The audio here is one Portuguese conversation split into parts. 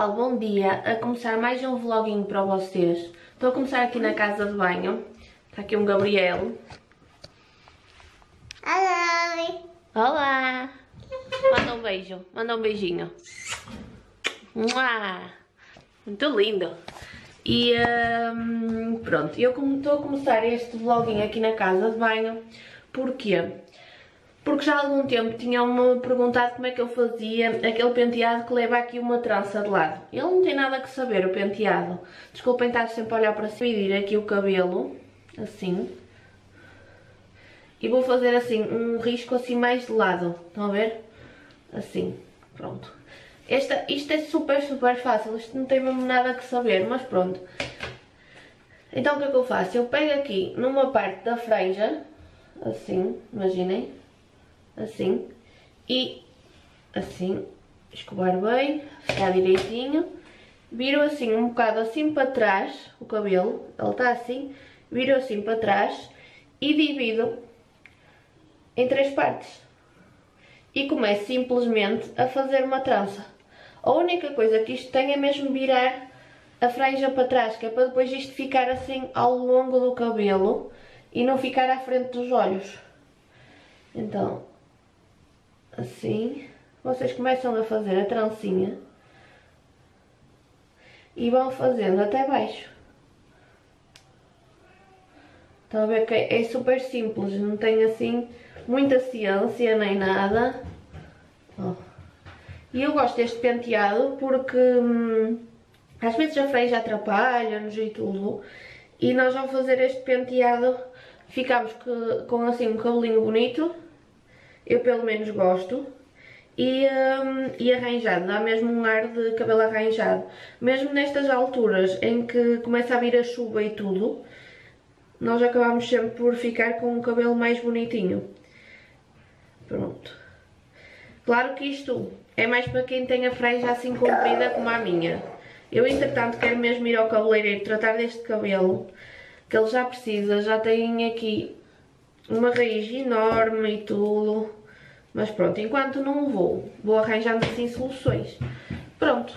pessoal, bom dia. A começar mais um vloguinho para vocês. Estou a começar aqui na casa de banho. Está aqui um Gabriel. Oi. Olá! Manda um beijo, manda um beijinho. Mua! Muito lindo. E hum, pronto, eu estou a começar este vloguinho aqui na casa de banho. Porquê? Porque já há algum tempo tinham-me perguntado como é que eu fazia aquele penteado que leva aqui uma trança de lado. Ele não tem nada que saber, o penteado. Desculpem estar sempre a olhar para cima e aqui o cabelo, assim. E vou fazer assim, um risco assim mais de lado, estão a ver? Assim, pronto. Esta, isto é super, super fácil, isto não tem mesmo nada que saber, mas pronto. Então o que é que eu faço? Eu pego aqui numa parte da franja, assim, imaginem, assim, e assim, escovar bem, ficar direitinho, viro assim um bocado assim para trás, o cabelo, ele está assim, viro assim para trás e divido em três partes. E começo simplesmente a fazer uma trança. A única coisa que isto tem é mesmo virar a franja para trás, que é para depois isto ficar assim ao longo do cabelo e não ficar à frente dos olhos. Então, assim, vocês começam a fazer a trancinha e vão fazendo até baixo. Estão a ver que é super simples, não tem assim muita ciência nem nada. Oh. E eu gosto deste penteado porque hum, às vezes a freia atrapalha-nos e tudo. E nós ao fazer este penteado ficamos com assim um cabelinho bonito eu pelo menos gosto. E, um, e arranjado, dá mesmo um ar de cabelo arranjado. Mesmo nestas alturas em que começa a vir a chuva e tudo, nós acabamos sempre por ficar com um cabelo mais bonitinho. Pronto. Claro que isto é mais para quem tem a franja assim comprida como a minha. Eu, entretanto, quero mesmo ir ao cabeleireiro tratar deste cabelo, que ele já precisa, já tem aqui uma raiz enorme e tudo. Mas pronto, enquanto não vou, vou arranjando assim soluções. Pronto,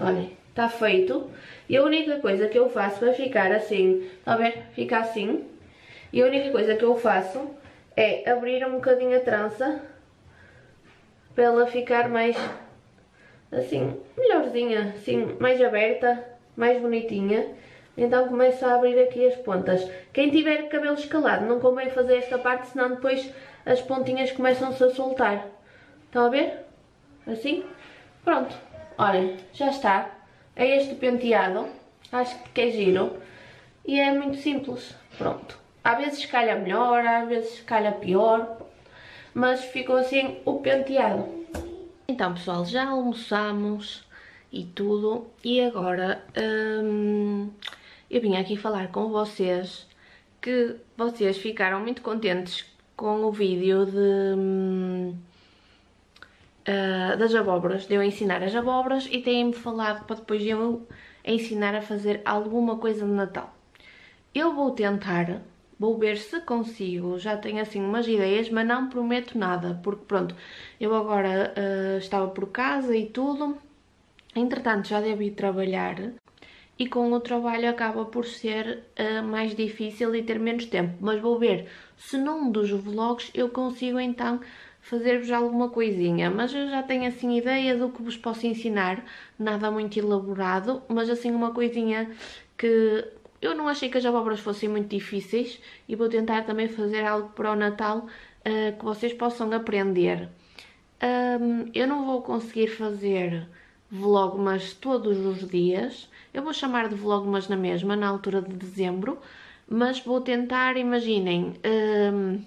olhem, está feito. E a única coisa que eu faço para ficar assim, está a ver? Fica assim. E a única coisa que eu faço é abrir um bocadinho a trança para ela ficar mais assim, melhorzinha, assim, mais aberta, mais bonitinha. Então começo a abrir aqui as pontas. Quem tiver cabelo escalado não convém fazer esta parte, senão depois as pontinhas começam-se a soltar. Estão a ver? Assim? Pronto. Olhem, já está. É este penteado. Acho que é giro. E é muito simples. Pronto. Às vezes calha melhor, às vezes calha pior. Mas ficou assim o penteado. Então pessoal, já almoçamos e tudo. E agora hum, eu vim aqui falar com vocês que vocês ficaram muito contentes com o vídeo de, uh, das abóboras, de eu ensinar as abóboras e têm-me falado para depois eu ensinar a fazer alguma coisa de Natal. Eu vou tentar, vou ver se consigo, já tenho assim umas ideias, mas não prometo nada, porque pronto, eu agora uh, estava por casa e tudo, entretanto já devo ir trabalhar, e com o trabalho acaba por ser uh, mais difícil e ter menos tempo. Mas vou ver se num dos vlogs eu consigo então fazer-vos alguma coisinha. Mas eu já tenho assim ideia do que vos posso ensinar, nada muito elaborado, mas assim uma coisinha que eu não achei que as abóboras fossem muito difíceis e vou tentar também fazer algo para o Natal uh, que vocês possam aprender. Um, eu não vou conseguir fazer vlogmas todos os dias. Eu vou chamar de vlogmas na mesma, na altura de dezembro, mas vou tentar, imaginem, hum,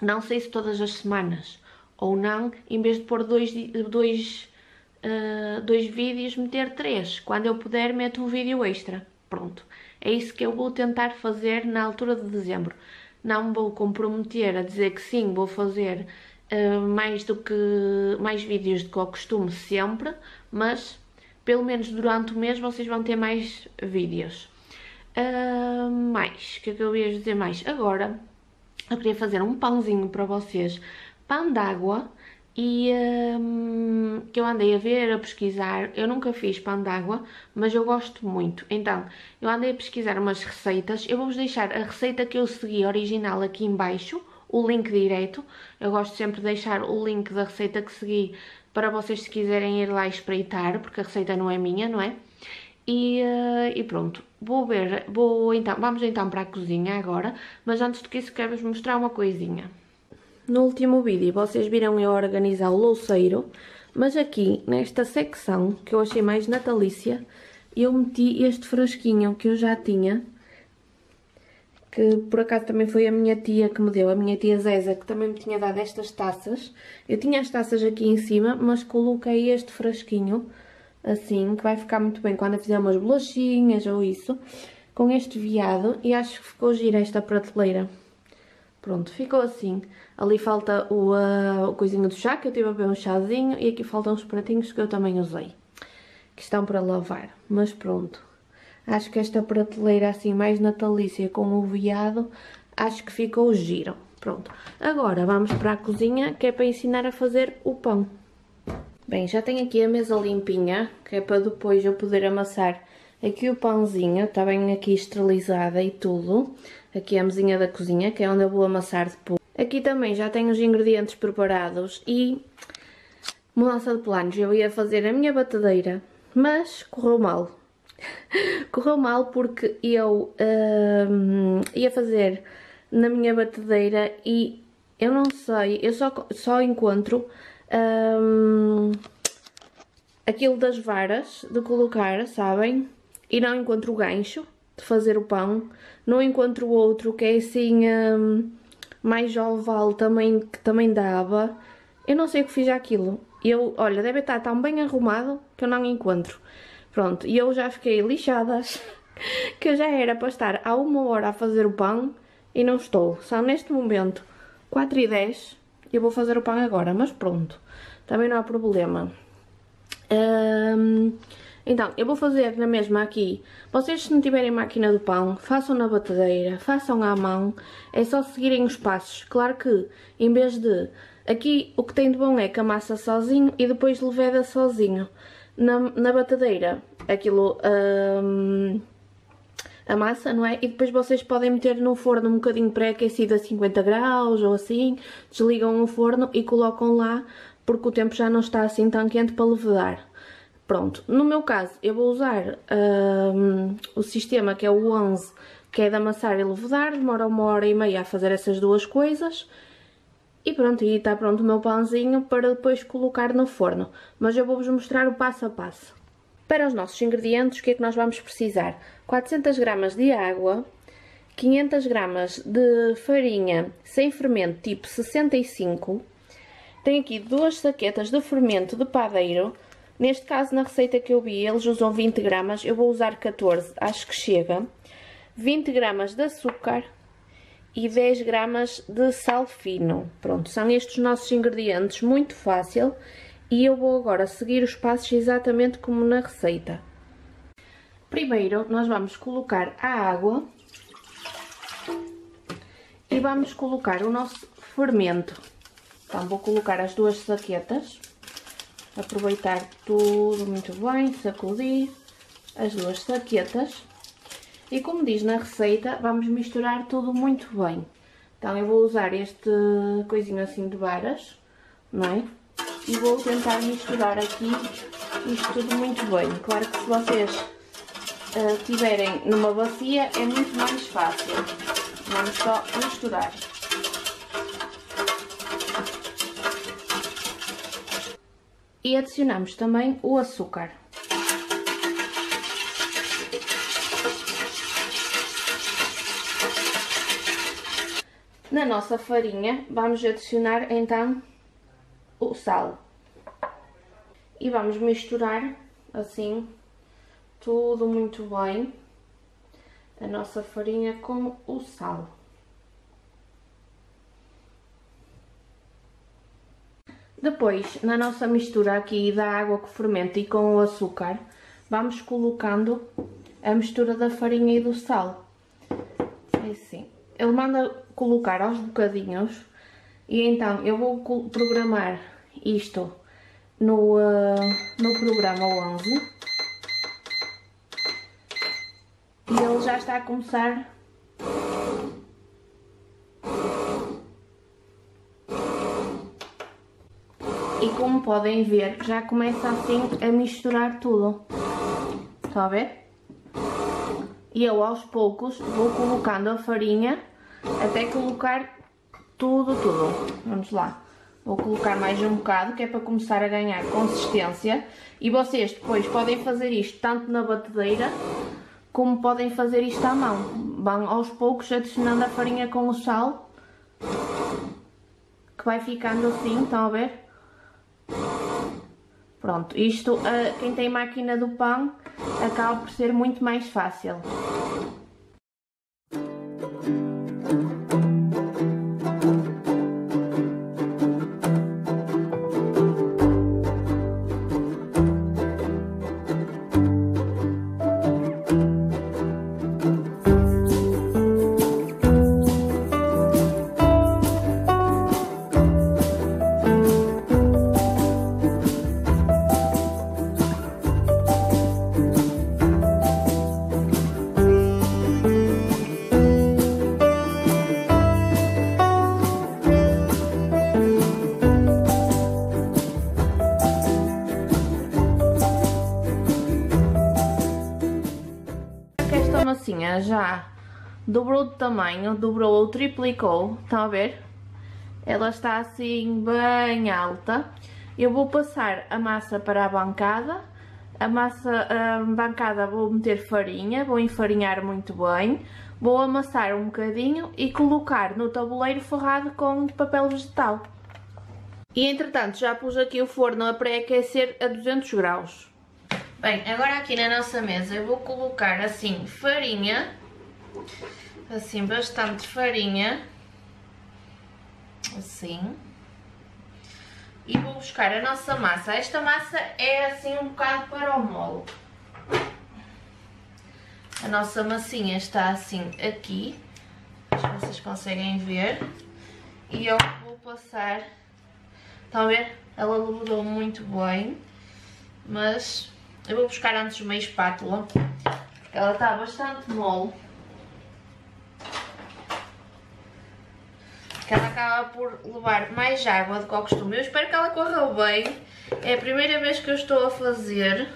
não sei se todas as semanas ou não, em vez de pôr dois, dois, uh, dois vídeos, meter três. Quando eu puder, meto um vídeo extra. Pronto. É isso que eu vou tentar fazer na altura de dezembro. Não vou comprometer a dizer que sim, vou fazer uh, mais do que mais vídeos do que eu costumo sempre, mas pelo menos durante o mês vocês vão ter mais vídeos. Uh, mais, o que é que eu ia dizer mais? Agora, eu queria fazer um pãozinho para vocês, pão d'água e um, que eu andei a ver, a pesquisar. Eu nunca fiz pão de água, mas eu gosto muito. Então, eu andei a pesquisar umas receitas. Eu vou-vos deixar a receita que eu segui original aqui em baixo, o link direto. Eu gosto sempre de deixar o link da receita que segui para vocês se quiserem ir lá espreitar, porque a receita não é minha, não é? E, uh, e, pronto, vou ver, vou então, vamos então para a cozinha agora, mas antes de que isso quero-vos mostrar uma coisinha. No último vídeo vocês viram eu organizar o louceiro, mas aqui nesta secção que eu achei mais natalícia, eu meti este frasquinho que eu já tinha, que por acaso também foi a minha tia que me deu, a minha tia Zeza, que também me tinha dado estas taças. Eu tinha as taças aqui em cima, mas coloquei este frasquinho, assim, que vai ficar muito bem quando eu fizer umas bolachinhas ou isso, com este viado, e acho que ficou gira esta prateleira. Pronto, ficou assim. Ali falta o, uh, o coisinho do chá, que eu tive a beber um chazinho, e aqui faltam os pratinhos que eu também usei, que estão para lavar. Mas pronto, acho que esta prateleira assim mais natalícia com o veado, acho que ficou giro. Pronto, agora vamos para a cozinha, que é para ensinar a fazer o pão. Bem, já tenho aqui a mesa limpinha, que é para depois eu poder amassar aqui o pãozinho, está bem aqui esterilizada e tudo. Aqui a mesinha da cozinha, que é onde eu vou amassar depois. Aqui também já tenho os ingredientes preparados e mudança de planos. Eu ia fazer a minha batedeira, mas correu mal. correu mal porque eu hum, ia fazer na minha batedeira e eu não sei, eu só, só encontro hum, aquilo das varas de colocar, sabem? E não encontro o gancho de fazer o pão. Não encontro outro que é assim hum, mais oval também, que também dava. Eu não sei o que fiz aquilo. Eu, olha, deve estar tão bem arrumado que eu não encontro. Pronto, e eu já fiquei lixadas que eu já era para estar há uma hora a fazer o pão e não estou. São neste momento 4 e 10 eu vou fazer o pão agora, mas pronto, também não há problema. Então, eu vou fazer na mesma aqui. Vocês se não tiverem máquina do pão, façam na batedeira, façam à mão. É só seguirem os passos. Claro que, em vez de... Aqui o que tem de bom é que amassa sozinho e depois leveda sozinho. Na, na batedeira, aquilo... Hum, a massa, não é? E depois vocês podem meter no forno um bocadinho pré-aquecido a 50 graus ou assim, desligam o forno e colocam lá porque o tempo já não está assim tão quente para levedar. Pronto, no meu caso eu vou usar um, o sistema que é o 11, que é de amassar e levedar, demora uma hora e meia a fazer essas duas coisas. E pronto, e está pronto o meu pãozinho para depois colocar no forno. Mas eu vou-vos mostrar o passo a passo. Para os nossos ingredientes, o que é que nós vamos precisar? 400 gramas de água, 500 gramas de farinha sem fermento tipo 65, tenho aqui duas saquetas de fermento de padeiro, Neste caso, na receita que eu vi, eles usam 20 gramas, eu vou usar 14, acho que chega. 20 gramas de açúcar e 10 gramas de sal fino. Pronto, são estes os nossos ingredientes, muito fácil. E eu vou agora seguir os passos exatamente como na receita. Primeiro, nós vamos colocar a água e vamos colocar o nosso fermento. Então, vou colocar as duas saquetas aproveitar tudo muito bem, sacudir as duas saquetas. E como diz na receita, vamos misturar tudo muito bem. Então eu vou usar este coisinho assim de varas, não é? E vou tentar misturar aqui isto tudo muito bem. Claro que se vocês uh, tiverem numa bacia é muito mais fácil. Vamos só misturar. e adicionamos também o açúcar. Na nossa farinha vamos adicionar então o sal. E vamos misturar assim tudo muito bem a nossa farinha com o sal. Depois, na nossa mistura aqui da água que fermenta e com o açúcar, vamos colocando a mistura da farinha e do sal. É assim. Ele manda colocar aos bocadinhos e então eu vou programar isto no, uh, no programa 11 e ele já está a começar. E como podem ver já começa assim a misturar tudo. Está a ver? e eu aos poucos vou colocando a farinha até colocar tudo, tudo. Vamos lá. Vou colocar mais um bocado, que é para começar a ganhar consistência. E vocês depois podem fazer isto tanto na batedeira, como podem fazer isto à mão. Vão aos poucos adicionando a farinha com o sal. Que vai ficando assim, estão a ver? Pronto, isto, quem tem máquina do pão, acaba por ser muito mais fácil. Dobrou de tamanho, dobrou ou triplicou, estão a ver? Ela está assim bem alta. Eu vou passar a massa para a bancada. A massa a bancada vou meter farinha, vou enfarinhar muito bem. Vou amassar um bocadinho e colocar no tabuleiro forrado com papel vegetal. E entretanto já pus aqui o forno a pré-aquecer a 200 graus. Bem, agora aqui na nossa mesa eu vou colocar assim farinha, assim bastante farinha, assim, e vou buscar a nossa massa. Esta massa é assim um bocado para o molo. A nossa massinha está assim aqui, acho que vocês conseguem ver, e eu vou passar, estão a ver? Ela levedou muito bem, mas eu vou buscar antes uma espátula, porque ela está bastante mole. Que ela acaba por levar mais água do que ao costume. Eu espero que ela corra bem. É a primeira vez que eu estou a fazer.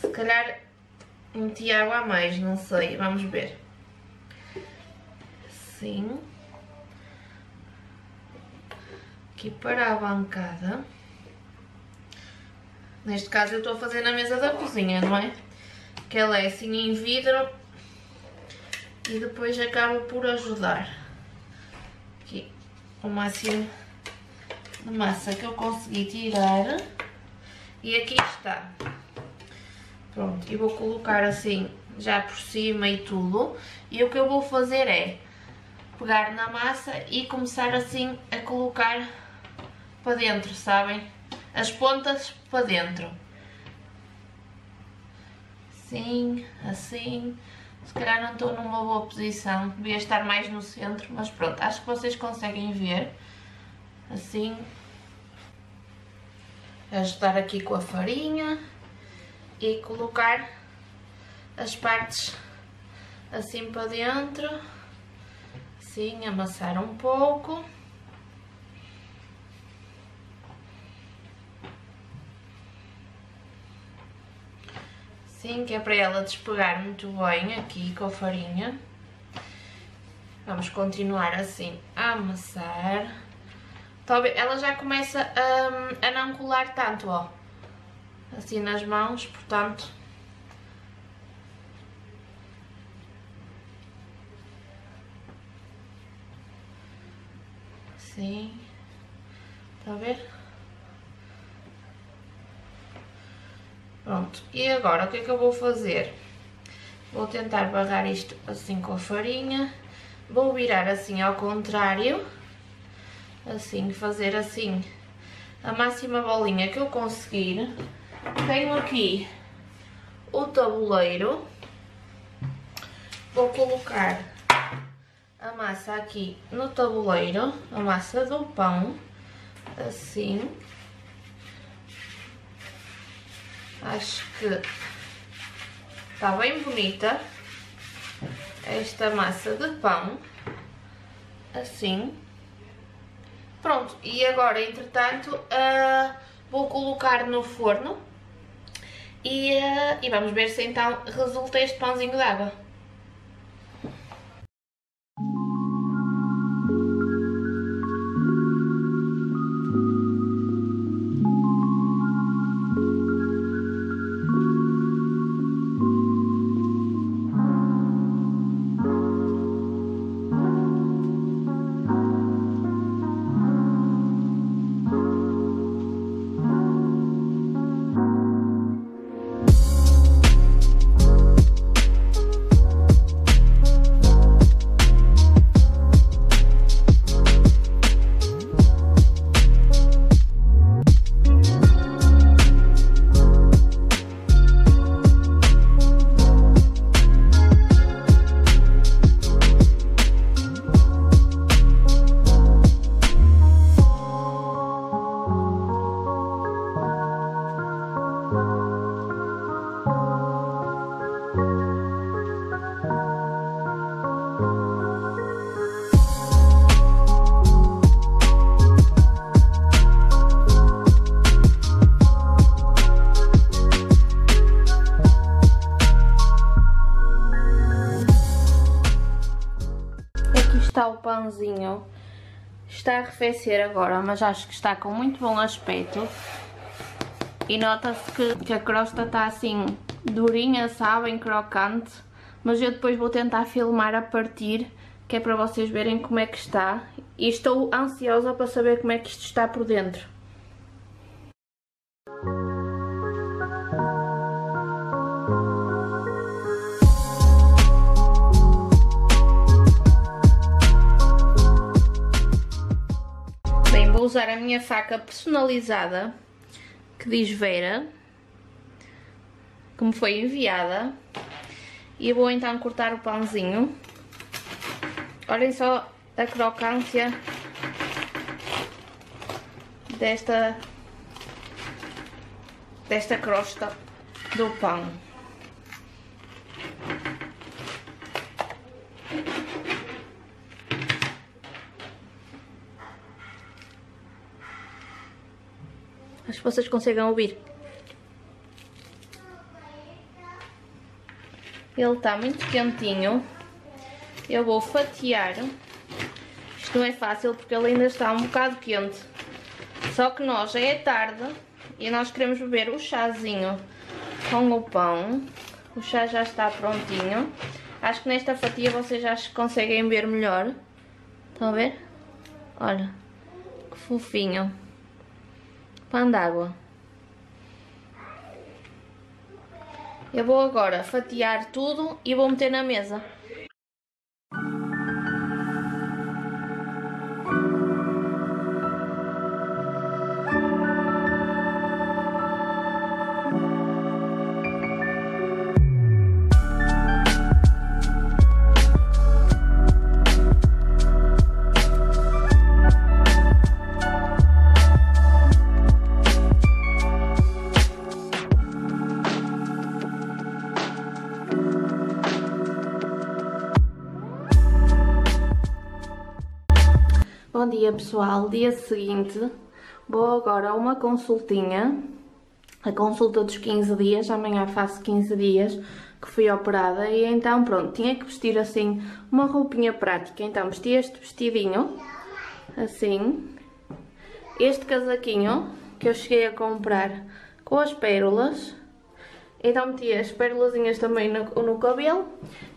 Se calhar meti água a mais, não sei. Vamos ver. Sim aqui para a bancada. Neste caso eu estou a fazer na mesa da cozinha, não é? Que ela é assim em vidro e depois acaba por ajudar. Aqui o máximo de massa que eu consegui tirar. E aqui está. Pronto, e vou colocar assim já por cima e tudo. E o que eu vou fazer é pegar na massa e começar assim a colocar para dentro, sabem? As pontas para dentro. Assim, assim. Se calhar não estou numa boa posição, devia estar mais no centro, mas pronto, acho que vocês conseguem ver. Assim. Ajudar aqui com a farinha e colocar as partes assim para dentro. Assim, amassar um pouco. Sim, que é para ela despegar muito bem aqui com a farinha. Vamos continuar assim a amassar. Ela já começa a, a não colar tanto, ó. Assim nas mãos, portanto... Sim. Está a ver? Pronto, e agora o que é que eu vou fazer? Vou tentar barrar isto assim com a farinha. Vou virar assim ao contrário. Assim, fazer assim a máxima bolinha que eu conseguir. Tenho aqui o tabuleiro. Vou colocar a massa aqui no tabuleiro, a massa do pão, assim. Acho que está bem bonita esta massa de pão, assim. Pronto, e agora, entretanto, uh, vou colocar no forno e, uh, e vamos ver se então resulta este pãozinho de Está a arrefecer agora, mas acho que está com muito bom aspecto. E nota-se que, que a crosta está assim durinha, sabem, crocante. Mas eu depois vou tentar filmar a partir, que é para vocês verem como é que está. E estou ansiosa para saber como é que isto está por dentro. Usar a minha faca personalizada que diz Vera, que me foi enviada. E vou então cortar o pãozinho. Olhem só a crocância desta, desta crosta do pão. Que vocês conseguem ouvir. Ele está muito quentinho. Eu vou fatiar. Isto não é fácil porque ele ainda está um bocado quente. Só que nós já é tarde e nós queremos beber o chazinho com o pão. O chá já está prontinho. Acho que nesta fatia vocês já conseguem ver melhor. Estão a ver? Olha, que fofinho d'água. Eu vou agora fatiar tudo e vou meter na mesa. Dia pessoal, dia seguinte vou agora a uma consultinha, a consulta dos 15 dias, amanhã faço 15 dias que fui operada e então pronto, tinha que vestir assim uma roupinha prática, então vesti este vestidinho, assim, este casaquinho que eu cheguei a comprar com as pérolas, então meti as pérolazinhas também no, no cabelo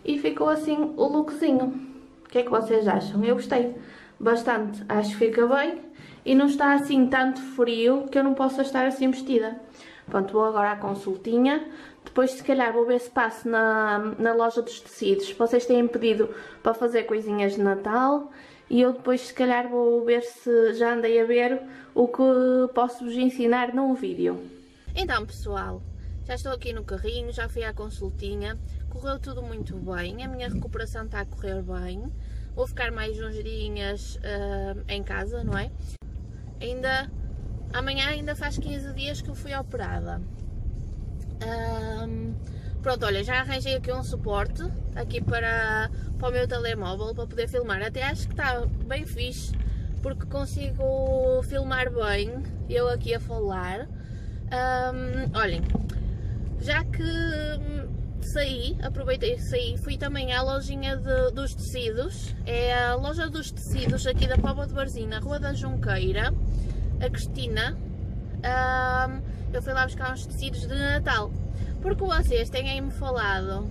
e ficou assim o lookzinho, o que é que vocês acham? Eu gostei bastante, acho que fica bem e não está assim tanto frio que eu não possa estar assim vestida. Pronto, vou agora à consultinha, depois se calhar vou ver se passo na, na loja dos tecidos. Vocês têm pedido para fazer coisinhas de Natal e eu depois se calhar vou ver se já andei a ver o que posso vos ensinar num vídeo. Então pessoal, já estou aqui no carrinho, já fui à consultinha, correu tudo muito bem, a minha recuperação está a correr bem vou ficar mais dias uh, em casa, não é? Ainda, amanhã ainda faz 15 dias que eu fui operada. Um, pronto, olha, já arranjei aqui um suporte aqui para, para o meu telemóvel para poder filmar. Até acho que está bem fixe porque consigo filmar bem eu aqui a falar. Um, olhem, já que saí, aproveitei saí, fui também à lojinha de, dos tecidos, é a loja dos tecidos aqui da Póvoa de Varzim, Rua da Junqueira, a Cristina, um, eu fui lá buscar uns tecidos de Natal, porque vocês têm-me falado,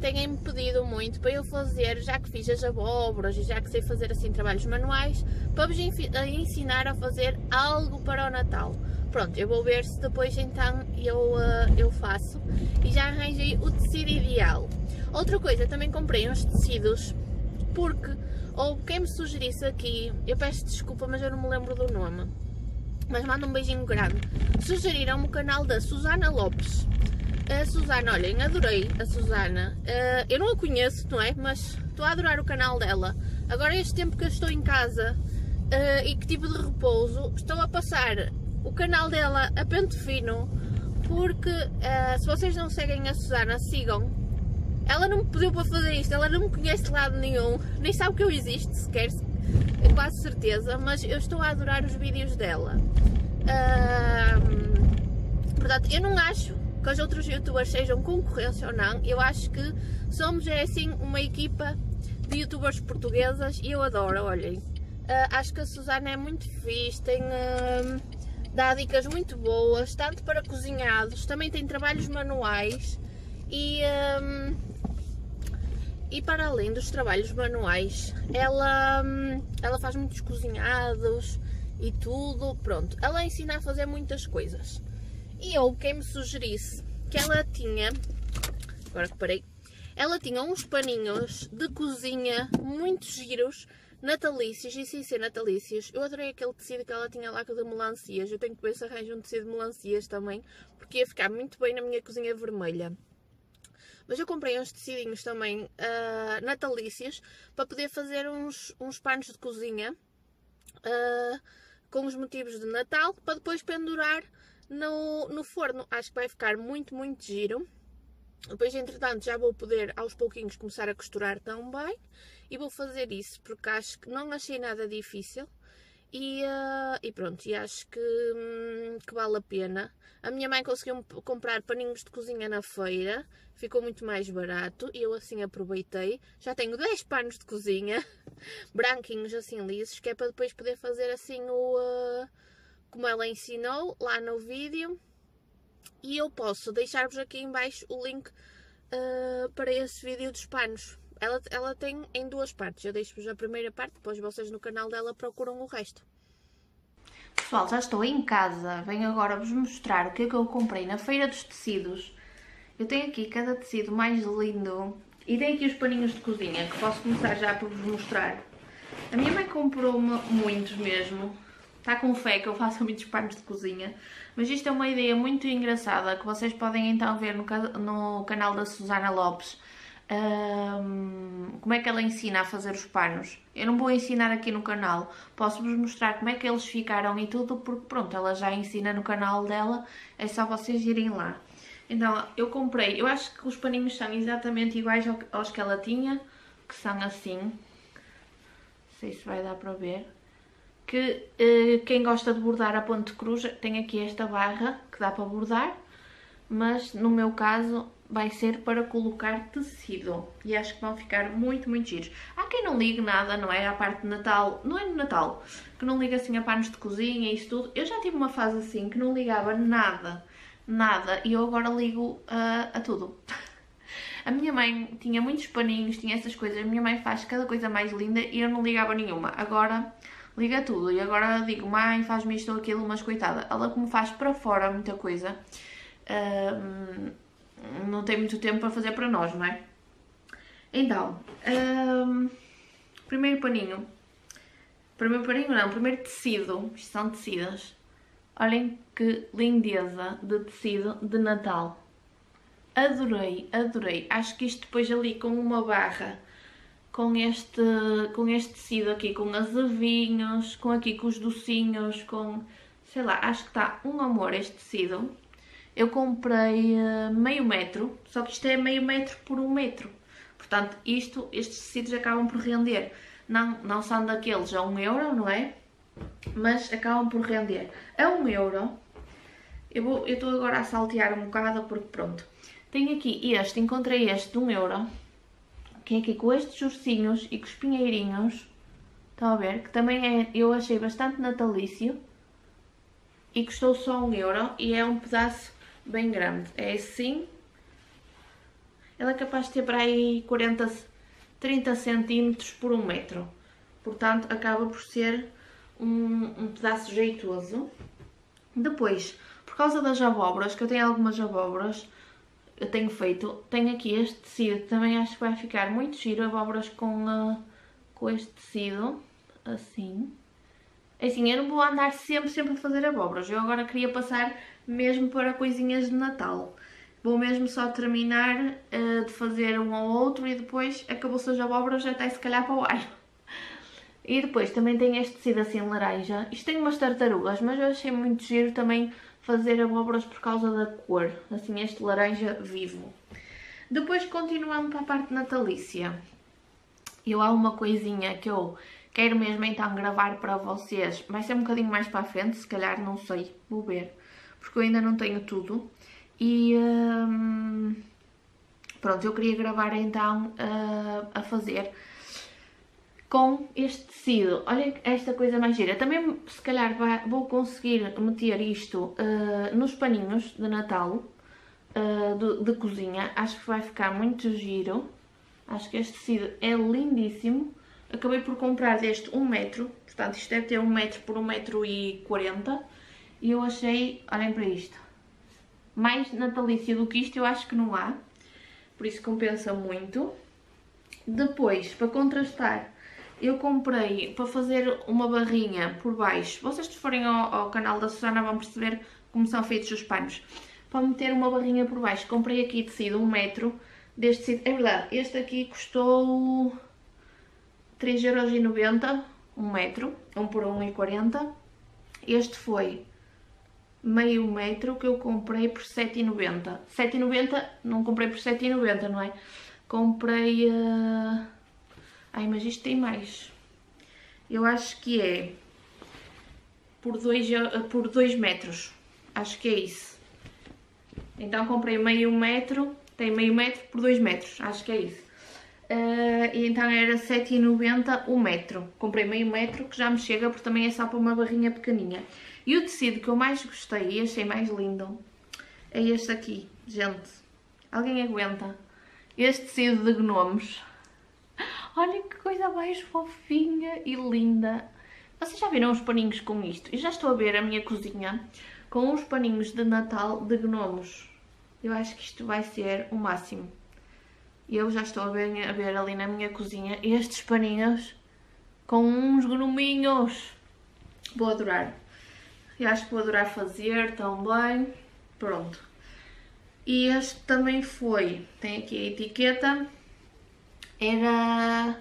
têm-me pedido muito para eu fazer, já que fiz as abóboras e já que sei fazer assim trabalhos manuais, para vos ensinar a fazer algo para o Natal. Pronto, eu vou ver se depois então eu, uh, eu faço e já arranjei o tecido ideal. Outra coisa, também comprei uns tecidos porque, ou quem me sugerisse aqui, eu peço desculpa mas eu não me lembro do nome, mas manda um beijinho grande, sugeriram-me o canal da Susana Lopes. A Susana, olhem, adorei a Susana. Uh, eu não a conheço, não é? Mas estou a adorar o canal dela. Agora, este tempo que eu estou em casa uh, e que tipo de repouso, estou a passar o canal dela a pente fino, porque uh, se vocês não seguem a Susana, sigam. Ela não me pediu para fazer isto, ela não me conhece de lado nenhum, nem sabe que eu existo sequer, quase certeza, mas eu estou a adorar os vídeos dela. Uh, portanto, eu não acho que os outros youtubers sejam concorrência ou não, eu acho que somos é assim uma equipa de youtubers portuguesas e eu adoro, olhem. Uh, acho que a Susana é muito fixe, tem. Uh, dá dicas muito boas, tanto para cozinhados, também tem trabalhos manuais e, um, e para além dos trabalhos manuais, ela, um, ela faz muitos cozinhados e tudo, pronto. Ela ensina a fazer muitas coisas. E eu, quem me sugerisse que ela tinha, agora que parei, ela tinha uns paninhos de cozinha muito giros natalícios e sem ser natalícios. Eu adorei aquele tecido que ela tinha lá de melancias. Eu tenho que ver se arranjo um tecido de melancias também, porque ia ficar muito bem na minha cozinha vermelha. Mas eu comprei uns tecidinhos também uh, natalícios para poder fazer uns, uns panos de cozinha uh, com os motivos de Natal para depois pendurar no, no forno. Acho que vai ficar muito, muito giro. Depois, entretanto, já vou poder aos pouquinhos começar a costurar também e vou fazer isso porque acho que não achei nada difícil e, uh, e pronto, e acho que, hum, que vale a pena. A minha mãe conseguiu comprar paninhos de cozinha na feira, ficou muito mais barato e eu assim aproveitei. Já tenho 10 panos de cozinha, branquinhos assim lisos, que é para depois poder fazer assim o... Uh, como ela ensinou lá no vídeo. E eu posso deixar-vos aqui em baixo o link uh, para esse vídeo dos panos. Ela, ela tem em duas partes. Eu deixo-vos a primeira parte, depois vocês no canal dela procuram o resto. Pessoal, já estou em casa. Venho agora vos mostrar o que é que eu comprei na Feira dos Tecidos. Eu tenho aqui cada tecido mais lindo. E tenho aqui os paninhos de cozinha, que posso começar já por vos mostrar. A minha mãe comprou-me muitos mesmo. Está com fé que eu faço muitos panos de cozinha. Mas isto é uma ideia muito engraçada, que vocês podem então ver no, no canal da Susana Lopes um, como é que ela ensina a fazer os panos. Eu não vou ensinar aqui no canal, posso-vos mostrar como é que eles ficaram e tudo, porque pronto, ela já ensina no canal dela, é só vocês irem lá. Então, eu comprei, eu acho que os paninhos são exatamente iguais aos que ela tinha, que são assim, não sei se vai dar para ver, que uh, quem gosta de bordar a ponte cruz tem aqui esta barra que dá para bordar, mas no meu caso vai ser para colocar tecido e acho que vão ficar muito, muito giros. Há quem não ligue nada, não é? A parte de Natal, não é no Natal, que não liga assim a panos de cozinha e isso tudo. Eu já tive uma fase assim que não ligava nada, nada e eu agora ligo uh, a tudo. A minha mãe tinha muitos paninhos, tinha essas coisas, a minha mãe faz cada coisa mais linda e eu não ligava nenhuma. Agora liga tudo e agora digo, mãe faz-me isto ou aquilo, mas coitada, ela como faz para fora muita coisa. Uh, não tem muito tempo para fazer para nós, não é? Então, um, primeiro paninho. Primeiro paninho não, primeiro tecido. Isto são tecidos. Olhem que lindeza de tecido de Natal. Adorei, adorei. Acho que isto depois ali com uma barra com este, com este tecido aqui, com azevinhos, com aqui com os docinhos, com, sei lá, acho que está um amor este tecido. Eu comprei uh, meio metro, só que isto é meio metro por um metro. Portanto, isto, estes tecidos acabam por render. Não, não são daqueles a um euro, não é? Mas acabam por render a um euro. Eu estou agora a saltear um bocado porque pronto. Tenho aqui este, encontrei este de um euro que é aqui com estes ursinhos e com os pinheirinhos, estão a ver? Que também é, eu achei bastante natalício e custou só um euro e é um pedaço bem grande. É assim, ela é capaz de ter para aí 40, 30 centímetros por um metro, portanto acaba por ser um, um pedaço jeitoso. Depois, por causa das abóboras, que eu tenho algumas abóboras, eu tenho feito, tenho aqui este tecido, também acho que vai ficar muito giro, abóboras com, uh, com este tecido, assim. Assim, eu não vou andar sempre, sempre a fazer abóboras, eu agora queria passar mesmo para coisinhas de Natal. Vou mesmo só terminar uh, de fazer um ou outro e depois acabou-se as abóboras até se calhar para o ar. E depois também tem este tecido assim laranja. Isto tem umas tartarugas, mas eu achei muito giro também fazer abóboras por causa da cor, assim este laranja vivo. Depois continuando para a parte natalícia, eu há uma coisinha que eu quero mesmo então gravar para vocês, vai ser um bocadinho mais para a frente, se calhar, não sei, vou ver, porque eu ainda não tenho tudo. E hum, pronto, eu queria gravar então uh, a fazer com este tecido. Olha esta coisa mais gira. Também, se calhar, vou conseguir meter isto uh, nos paninhos de Natal uh, de, de, cozinha. Acho que vai ficar muito giro. Acho que este tecido é lindíssimo. Acabei por comprar deste 1 um metro. Portanto, isto deve ter 1 um metro por 1 um metro e 40. E eu achei, olhem para isto, mais natalício do que isto eu acho que não há. Por isso compensa muito. Depois, para contrastar, eu comprei para fazer uma barrinha por baixo. Vocês se forem ao, ao, canal da Susana vão perceber como são feitos os panos. Para meter uma barrinha por baixo, comprei aqui tecido, um metro deste tecido. É verdade, este aqui custou 3,90€, um metro, um por 1,40€. Este foi meio metro que eu comprei por 7,90. 7,90 não comprei por 7,90, não é? Comprei... Uh Ai, mas isto tem mais. Eu acho que é por 2 por dois metros. Acho que é isso. Então comprei meio metro, tem meio metro por 2 metros. Acho que é isso. Uh, e então era 7,90 o metro. Comprei meio metro que já me chega porque também é só para uma barrinha pequeninha. E o tecido que eu mais gostei e achei mais lindo é este aqui, gente. Alguém aguenta? Este tecido de gnomos. Olhem que coisa mais fofinha e linda. Vocês já viram os paninhos com isto? Eu já estou a ver a minha cozinha com uns paninhos de Natal de gnomos. Eu acho que isto vai ser o máximo. Eu já estou a ver, a ver ali na minha cozinha estes paninhos com uns gnominhos. Vou adorar. Eu acho que vou adorar fazer também. Pronto. E este também foi, tem aqui a etiqueta, era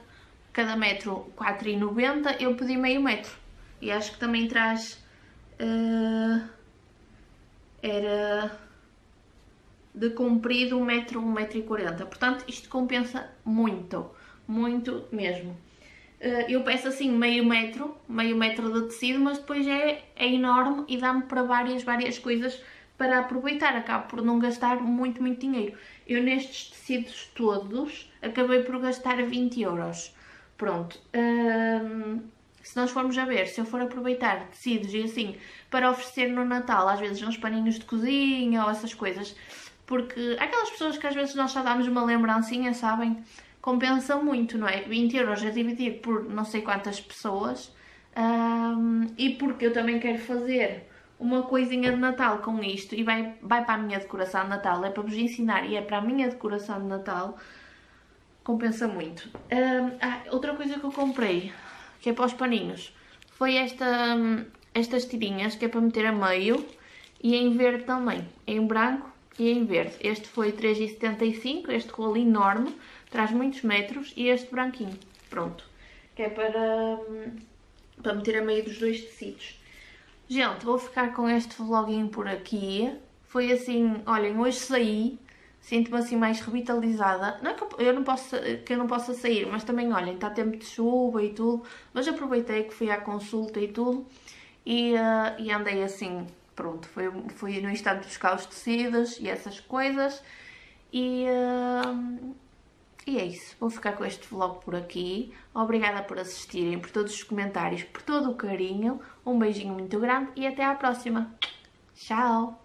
cada metro 4,90, eu pedi meio metro. E acho que também traz... Uh, era de comprido 1 metro, 1 metro e 40. Portanto, isto compensa muito, muito mesmo. Uh, eu peço assim meio metro, meio metro de tecido, mas depois é, é enorme e dá-me para várias, várias coisas para aproveitar. Acabo por não gastar muito, muito dinheiro. Eu nestes tecidos todos acabei por gastar 20 euros. Pronto. Hum, se nós formos a ver, se eu for aproveitar tecidos e assim para oferecer no Natal, às vezes uns paninhos de cozinha ou essas coisas, porque aquelas pessoas que às vezes nós só damos uma lembrancinha, sabem? Compensam muito, não é? 20 euros a dividir por não sei quantas pessoas um, e porque eu também quero fazer uma coisinha de Natal com isto e vai, vai para a minha decoração de Natal, é para vos ensinar e é para a minha decoração de Natal, compensa muito. Um, ah, outra coisa que eu comprei, que é para os paninhos, foi esta, estas tirinhas que é para meter a meio e em verde também, em branco e em verde. Este foi 3,75, este rolo enorme, traz muitos metros e este branquinho, pronto. Que é para, hum, para meter a meio dos dois tecidos. Gente, vou ficar com este vloguinho por aqui. Foi assim, olhem, hoje saí, sinto-me assim mais revitalizada. Não é que eu não, posso, que eu não possa sair, mas também, olhem, está tempo de chuva e tudo. Mas aproveitei que fui à consulta e tudo e, uh, e andei assim, pronto, fui, fui no instante buscar os tecidos e essas coisas. E, uh, e é isso, vou ficar com este vlog por aqui. Obrigada por assistirem, por todos os comentários, por todo o carinho. Um beijinho muito grande e até à próxima. Tchau!